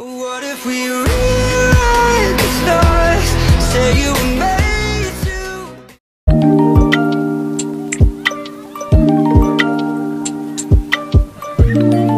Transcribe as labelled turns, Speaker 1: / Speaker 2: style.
Speaker 1: What if we rewrite the stars? Say you were made to.